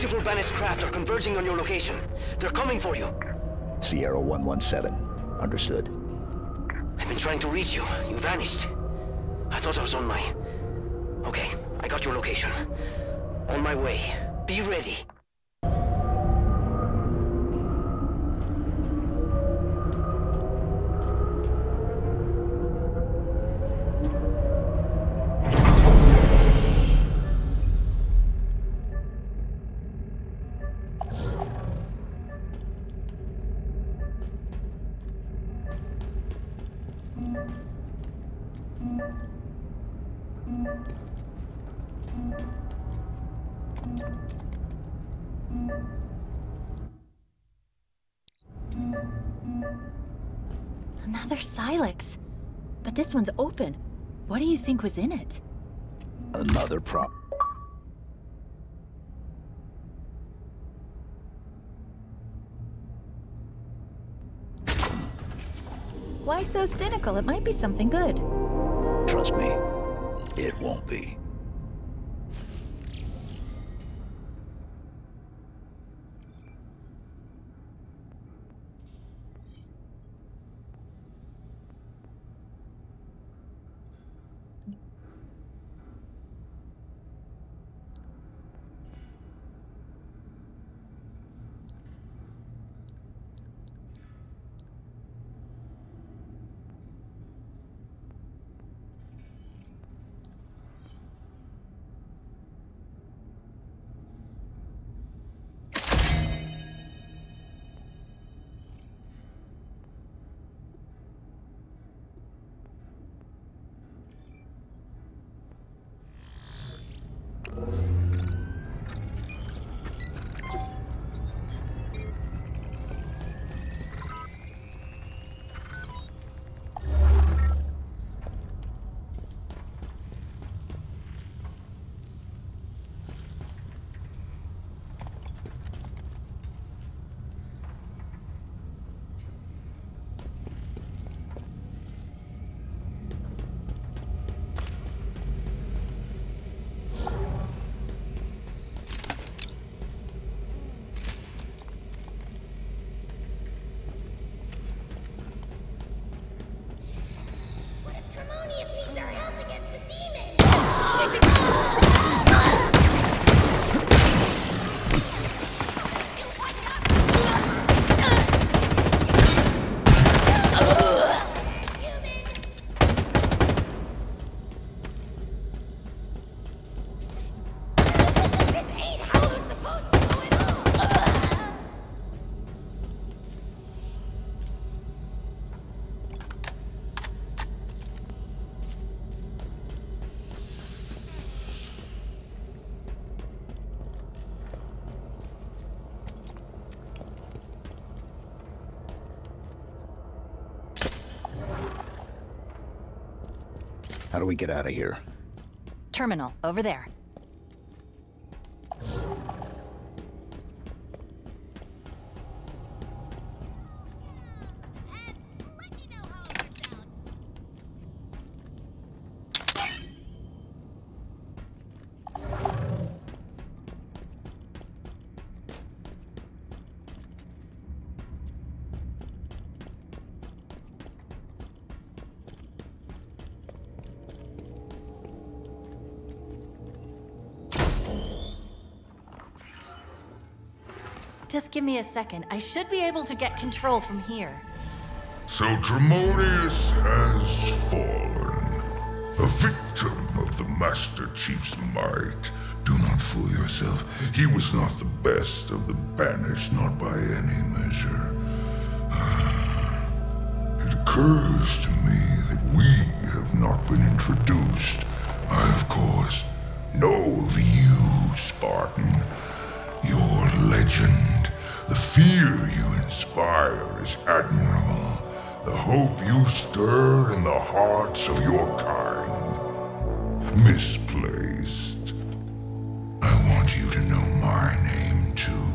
Multiple Banished craft are converging on your location. They're coming for you. Sierra 117. Understood. I've been trying to reach you. You vanished. I thought I was on my... Okay, I got your location. On my way. Be ready. This one's open. What do you think was in it? Another prop. Why so cynical? It might be something good. Trust me, it won't be. We get out of here? Terminal, over there. Give me a second. I should be able to get control from here. So Tremonius has fallen, a victim of the Master Chief's might. Do not fool yourself. He was not the best of the banished, not by any measure. It occurs to me that we have not been introduced. I, of course, know of you, Spartan. Your legend, the fear you inspire is admirable. The hope you stir in the hearts of your kind. Misplaced. I want you to know my name too.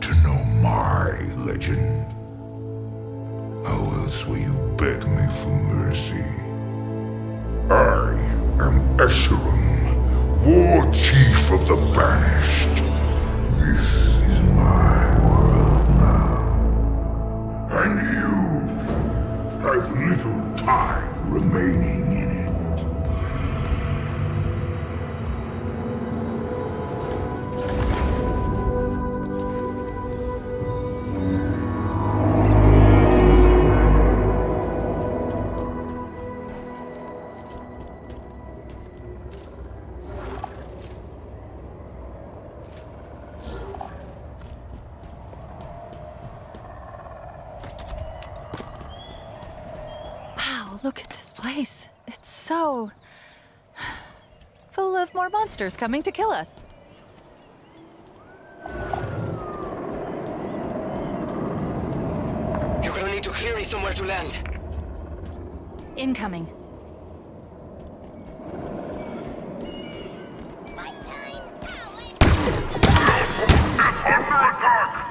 To know my legend. How else will you beg me for mercy? I am Escharum, War Chief of the Banished. monsters coming to kill us. You're gonna need to clear me somewhere to land. Incoming. My time,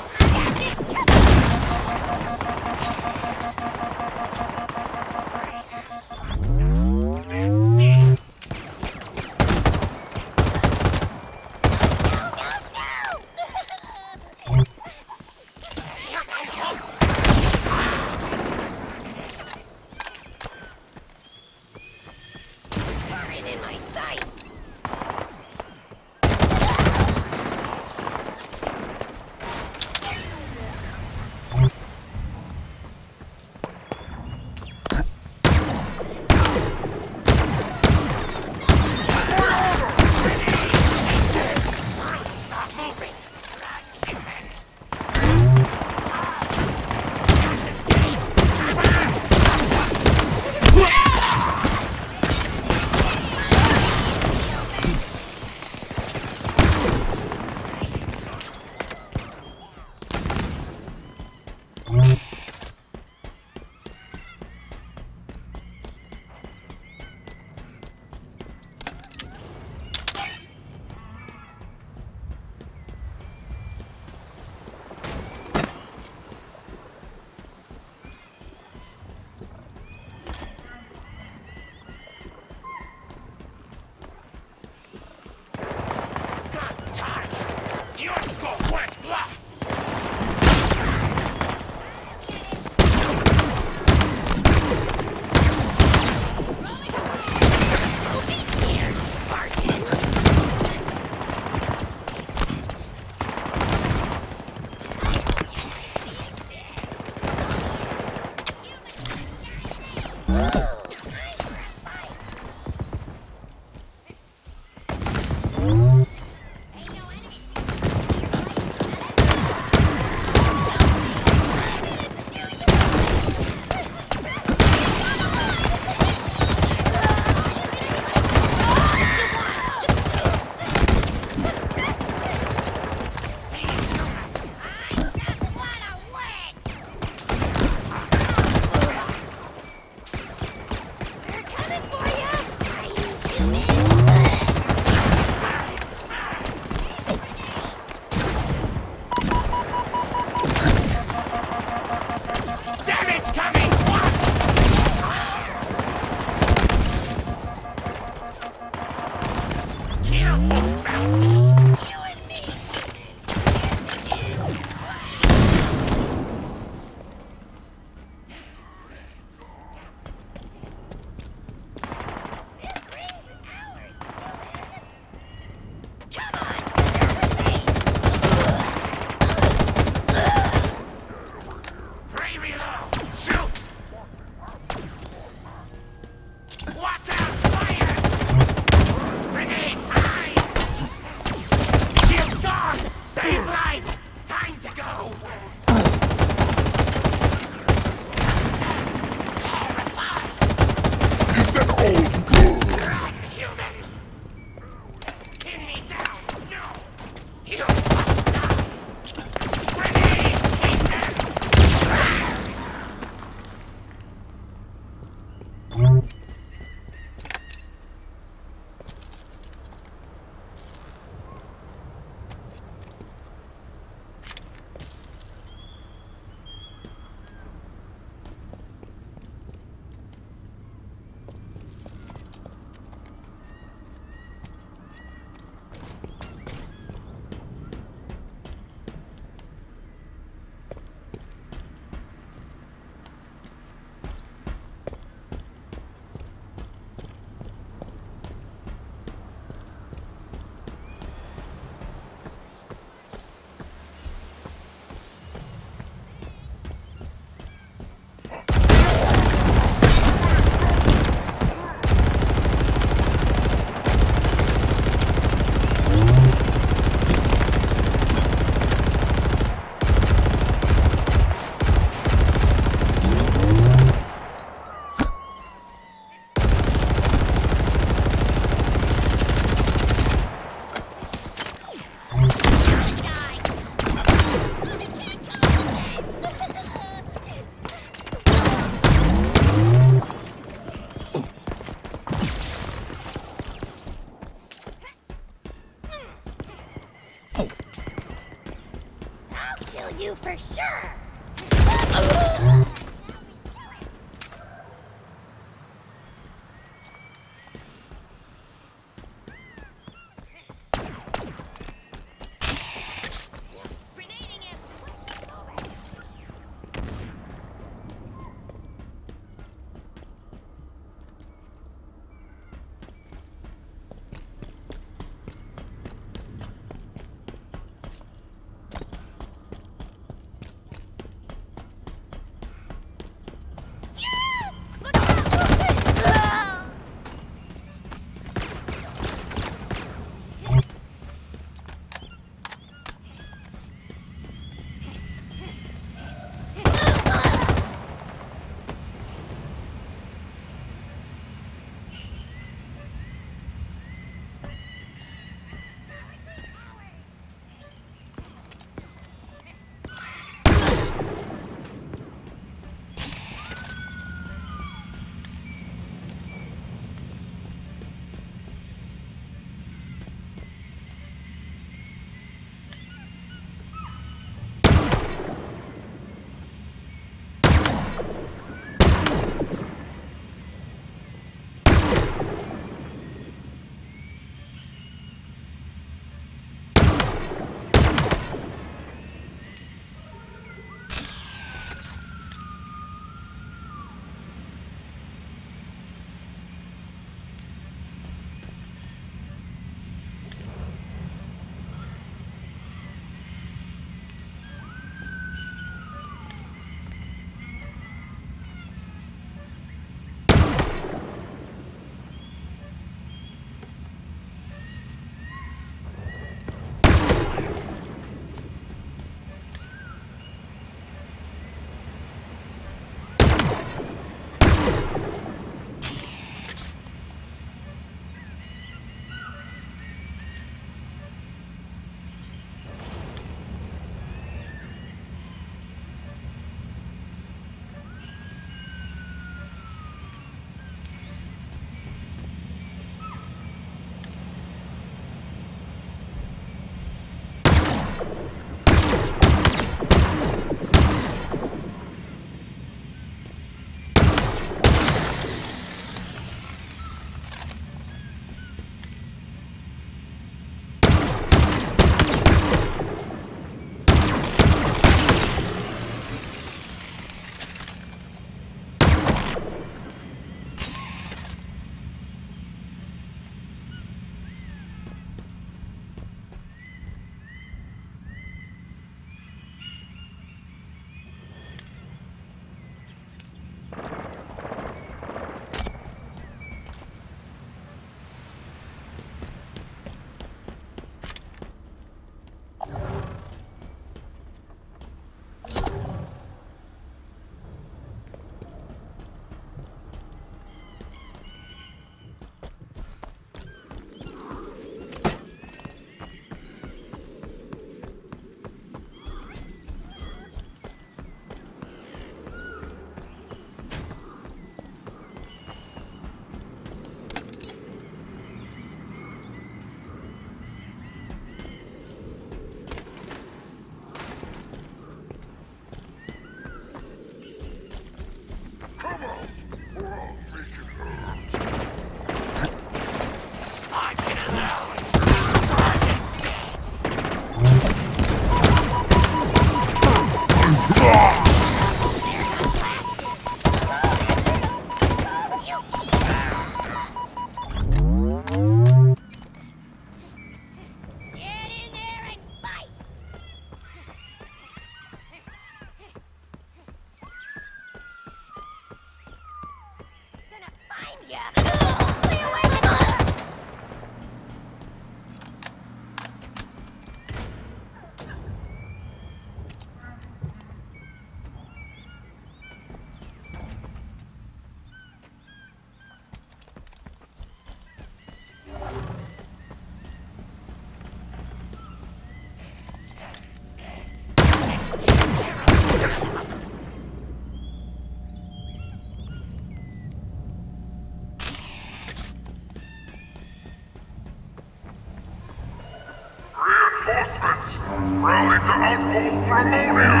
Outpost Tremonius! More!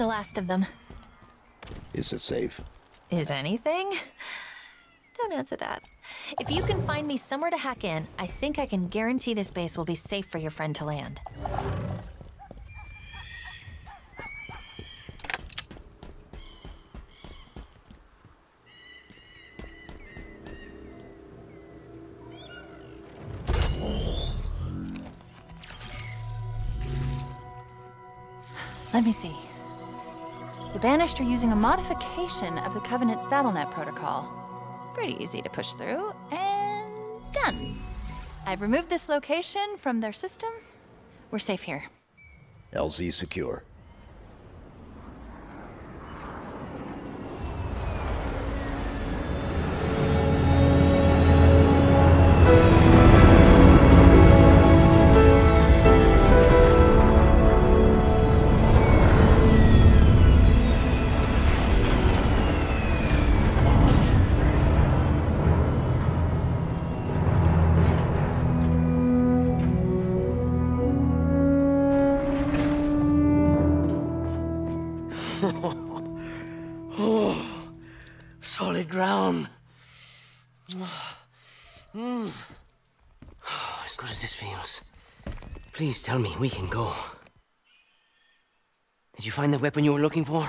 The last of them. Is it safe? Is anything? Don't answer that. If you can find me somewhere to hack in, I think I can guarantee this base will be safe for your friend to land. Let me see. The Banished are using a modification of the Covenant's BattleNet protocol. Pretty easy to push through, and done. I've removed this location from their system. We're safe here. LZ secure. Oh, solid ground. Mm. As good as this feels. Please tell me we can go. Did you find the weapon you were looking for?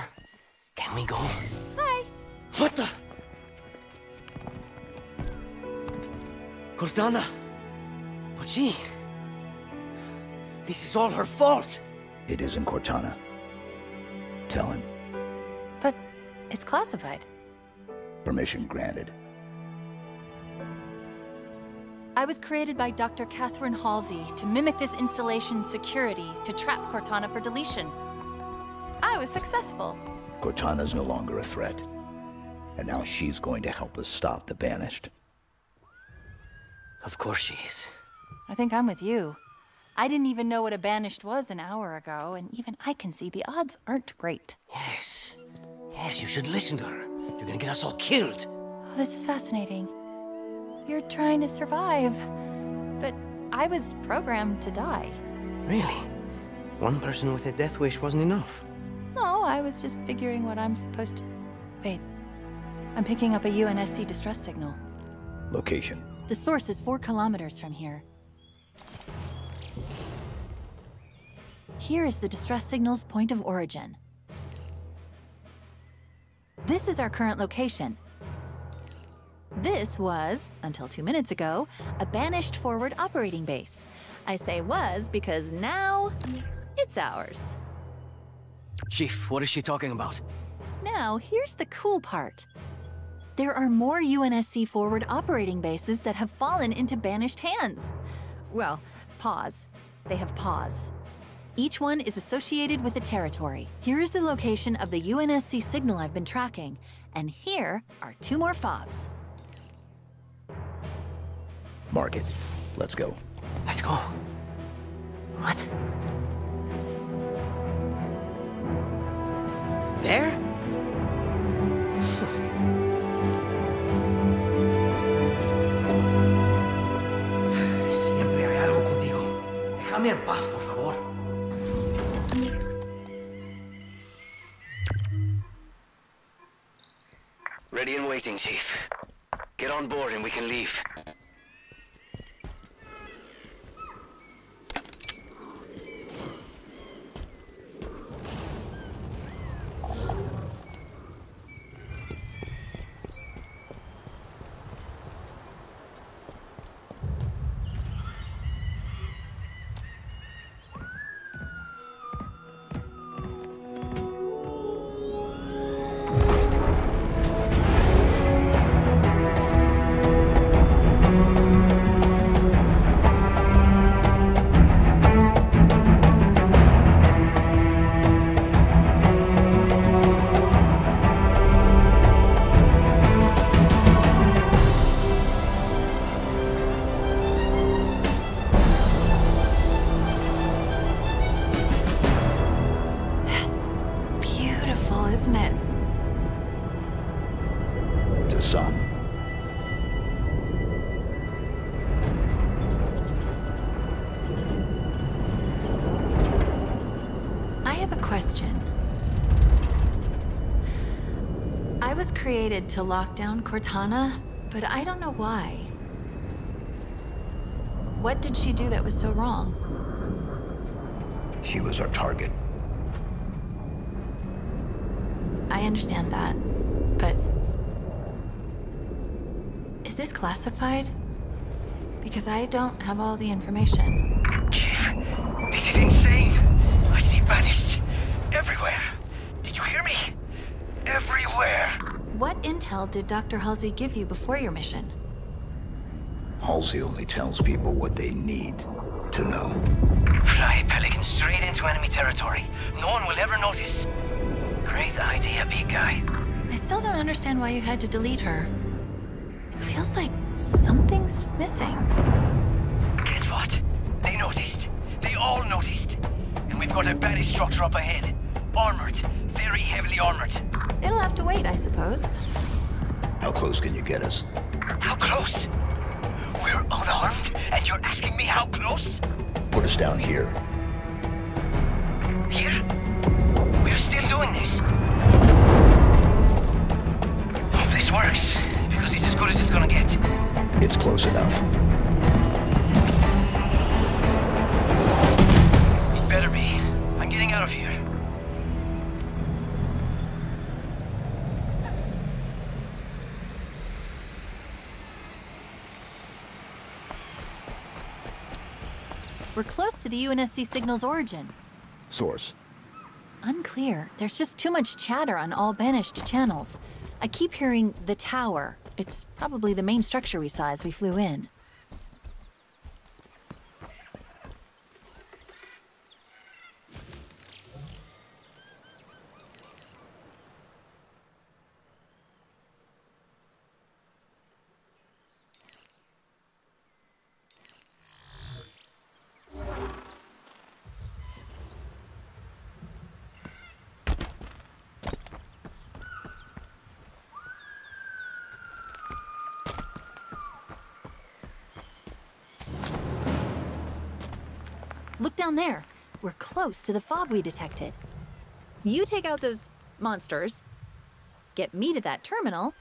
Can we go? Hi. What the? Cortana. But she. This is all her fault. It isn't Cortana. Tell him. But it's classified. Permission granted. I was created by Dr. Catherine Halsey to mimic this installation's security to trap Cortana for deletion. I was successful. Cortana's no longer a threat. And now she's going to help us stop the Banished. Of course she is. I think I'm with you. I didn't even know what a banished was an hour ago, and even I can see the odds aren't great. Yes. Yes, you should listen to her. You're gonna get us all killed. Oh, this is fascinating. You're trying to survive, but I was programmed to die. Really? One person with a death wish wasn't enough. No, I was just figuring what I'm supposed to. Wait. I'm picking up a UNSC distress signal. Location. The source is four kilometers from here. Here is the distress signal's point of origin. This is our current location. This was, until two minutes ago, a banished forward operating base. I say was because now it's ours. Chief, what is she talking about? Now, here's the cool part. There are more UNSC forward operating bases that have fallen into banished hands. Well, pause. They have pause. Each one is associated with a territory. Here is the location of the UNSC signal I've been tracking, and here are two more fobs. Mark it. Let's go. Let's go. What? There? Siempre hay algo contigo. Déjame en paz, por favor. Ready and waiting, Chief. Get on board and we can leave. Created to lock down Cortana, But I don't know why. What did she do that was so wrong? She was our target. I understand that, but. Is this classified? Because I don't have all the information. Intel did Dr. Halsey give you before your mission? Halsey only tells people what they need to know. Fly Pelican straight into enemy territory. No one will ever notice. Great idea, big guy. I still don't understand why you had to delete her. It feels like something's missing. Guess what? They noticed. They all noticed. And we've got a banished structure up ahead. Armored. Very heavily armored. It'll have to wait, I suppose. How close can you get us? How close? We're unarmed, and you're asking me how close? Put us down here. Here? We're still doing this. Hope this works, because it's as good as it's gonna get. It's close enough. We're close to the UNSC signal's origin. Source. Unclear. There's just too much chatter on all banished channels. I keep hearing the tower. It's probably the main structure we saw as we flew in. Look down there. We're close to the fob we detected. You take out those monsters, get me to that terminal,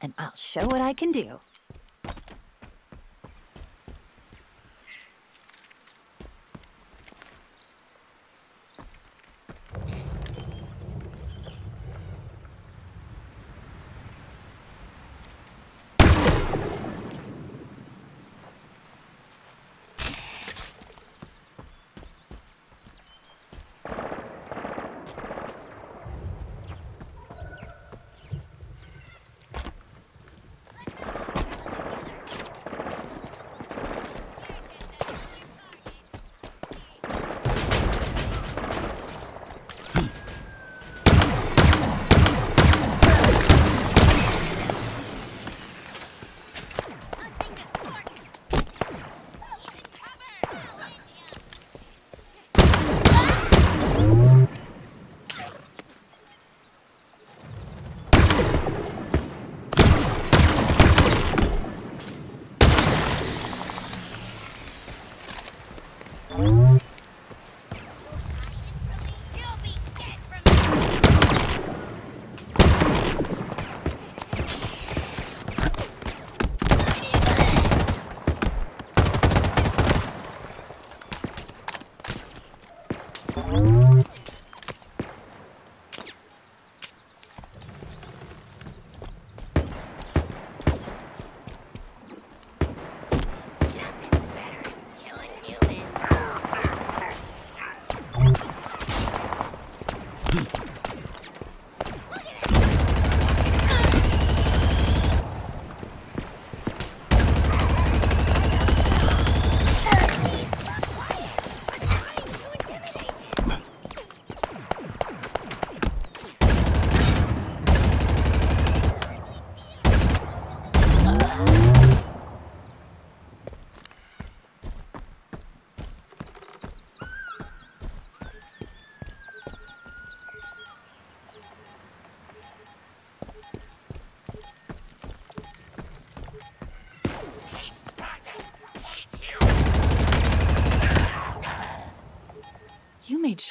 and I'll show what I can do.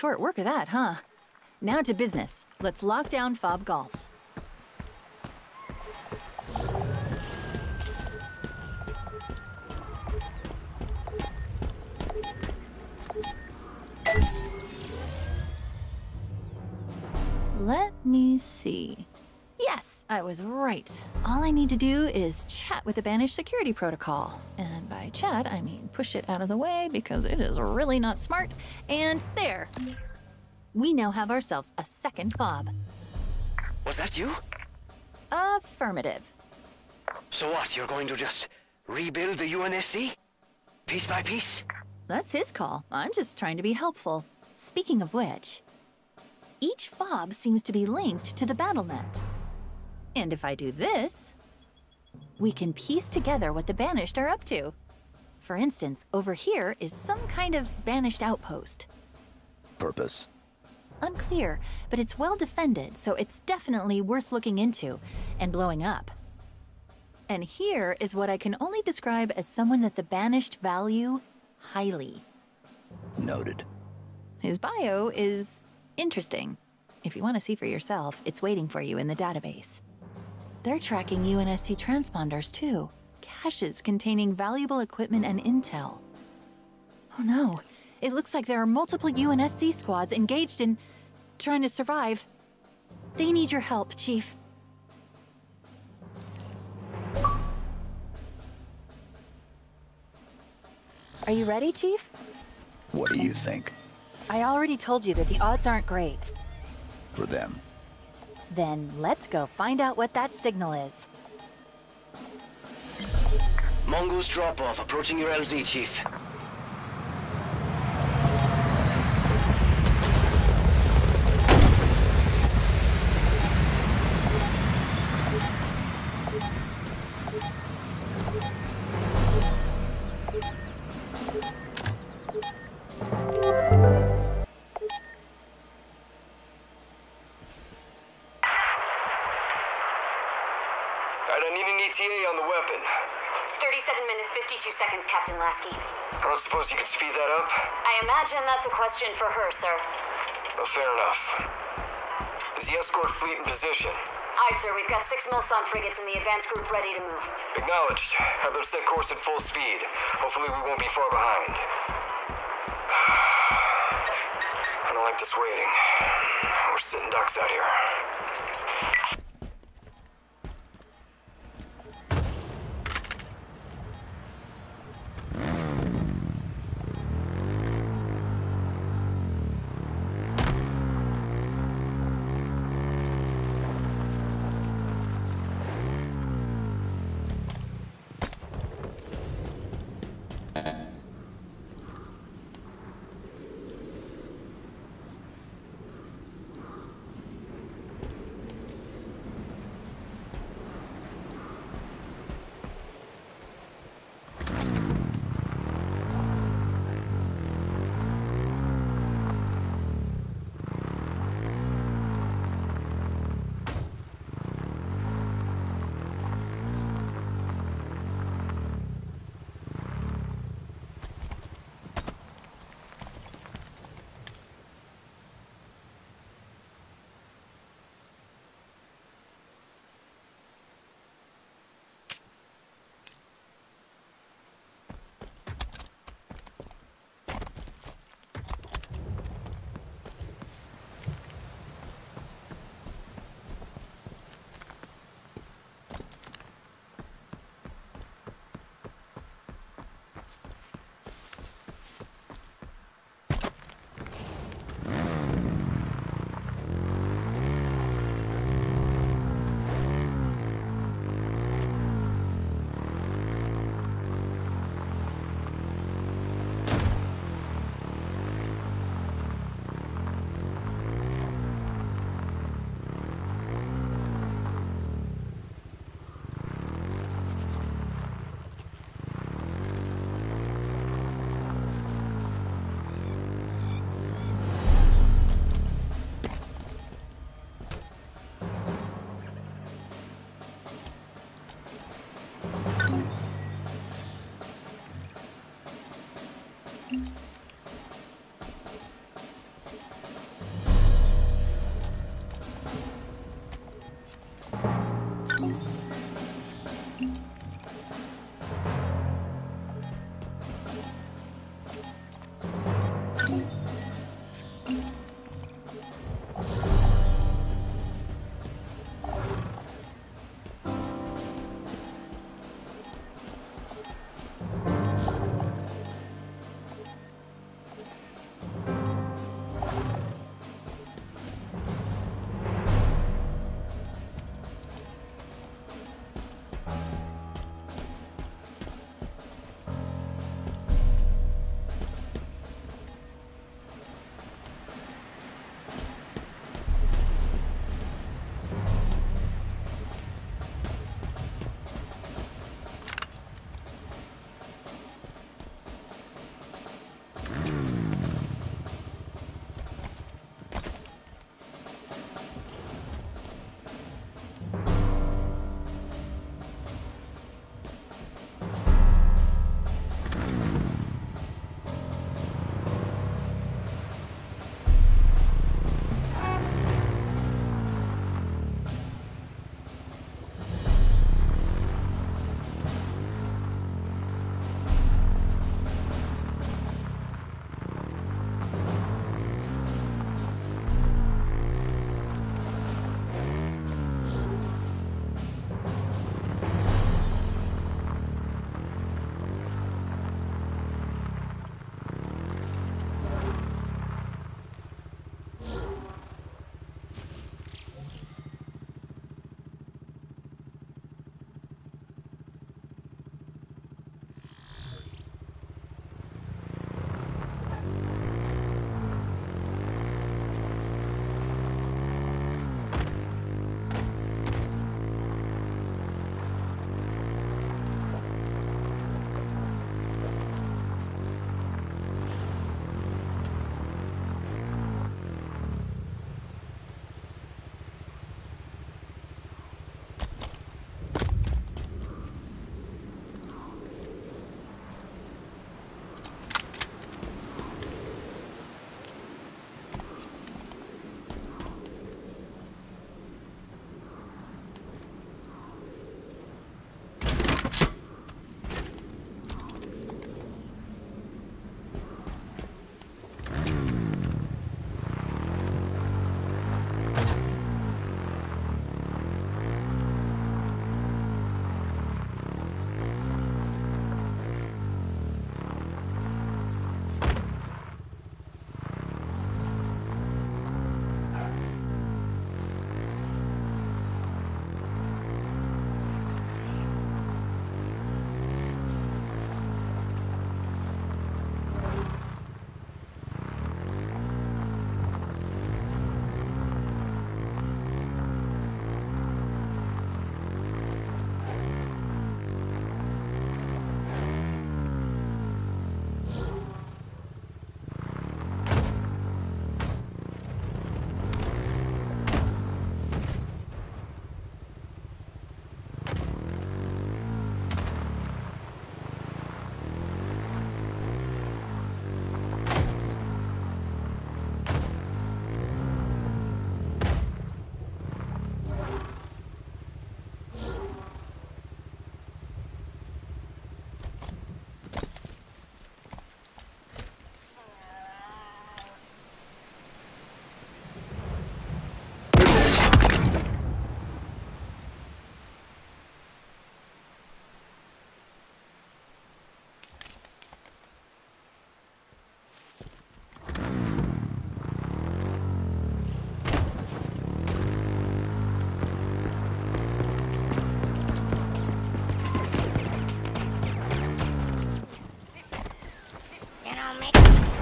Short work of that, huh? Now to business. Let's lock down Fob Golf. Let me see. Yes, I was right. All I need to do is chat with the banished security protocol. And by chat, I mean push it out of the way because it is really not smart. And there. We now have ourselves a second fob. Was that you? Affirmative. So what, you're going to just rebuild the UNSC? Piece by piece? That's his call. I'm just trying to be helpful. Speaking of which, each fob seems to be linked to the BattleNet. And if I do this, we can piece together what the Banished are up to. For instance, over here is some kind of Banished outpost. Purpose? Unclear, but it's well defended, so it's definitely worth looking into and blowing up. And here is what I can only describe as someone that the Banished value highly. Noted. His bio is interesting. If you want to see for yourself, it's waiting for you in the database. They're tracking UNSC transponders too. Caches containing valuable equipment and intel. Oh no, it looks like there are multiple UNSC squads engaged in trying to survive. They need your help, Chief. Are you ready, Chief? What do you think? I already told you that the odds aren't great. For them? Then let's go find out what that signal is. Mongoose drop-off approaching your LZ, Chief. Imagine that's a question for her, sir. Well, fair enough. Is the escort fleet in position? Aye, sir. We've got six Mulsan frigates in the advance group ready to move. Acknowledged. Have them set course at full speed. Hopefully we won't be far behind. I don't like this waiting. We're sitting ducks out here. on me.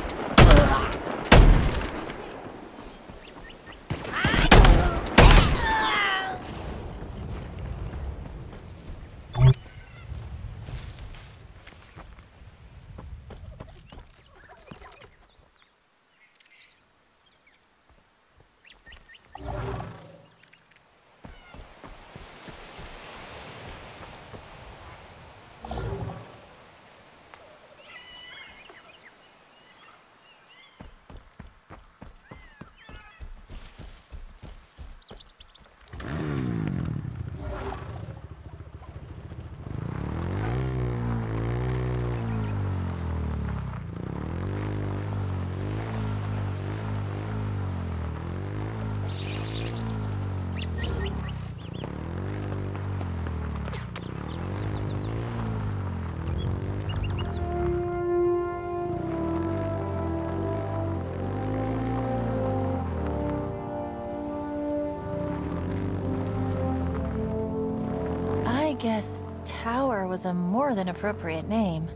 guess Tower was a more than appropriate name.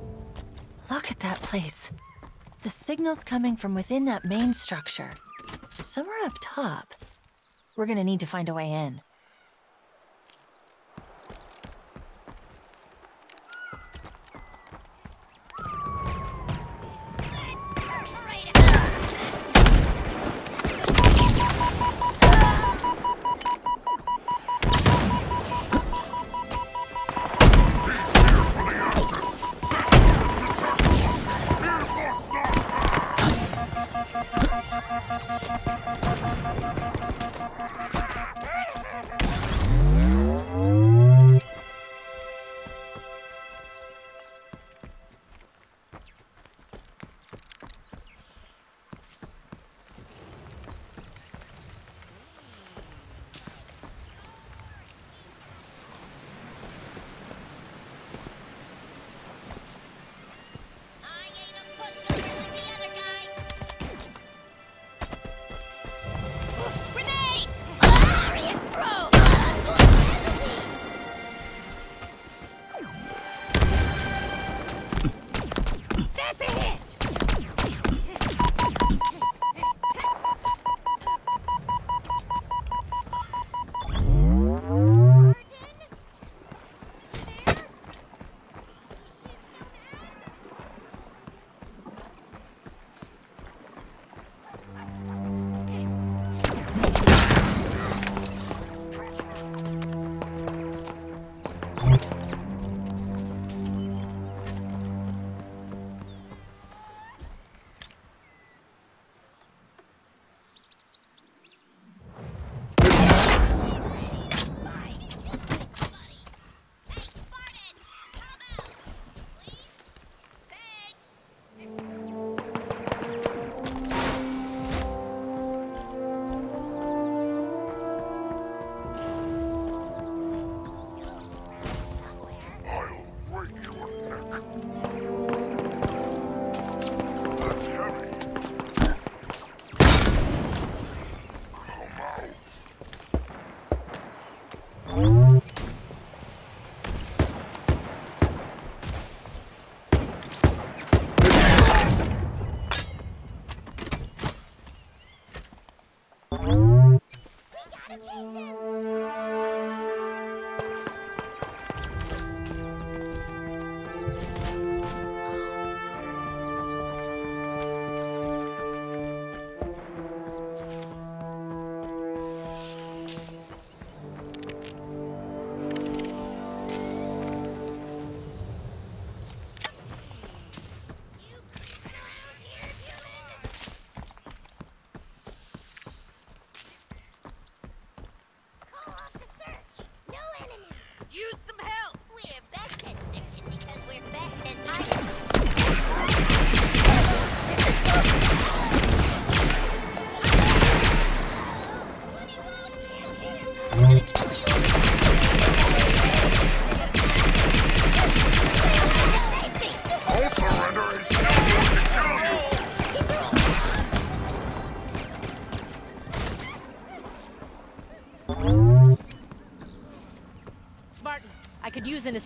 Look at that place. The signal's coming from within that main structure. Somewhere up top. We're gonna need to find a way in.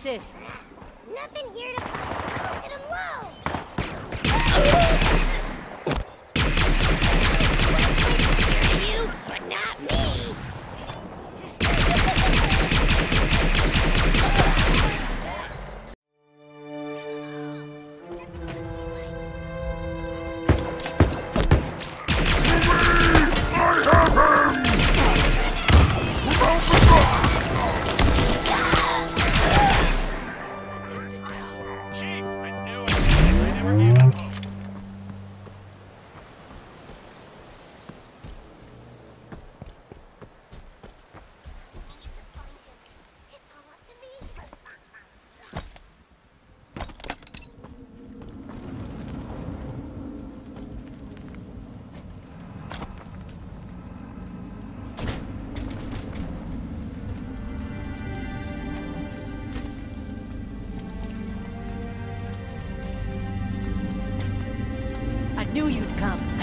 noches.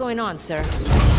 going on, sir?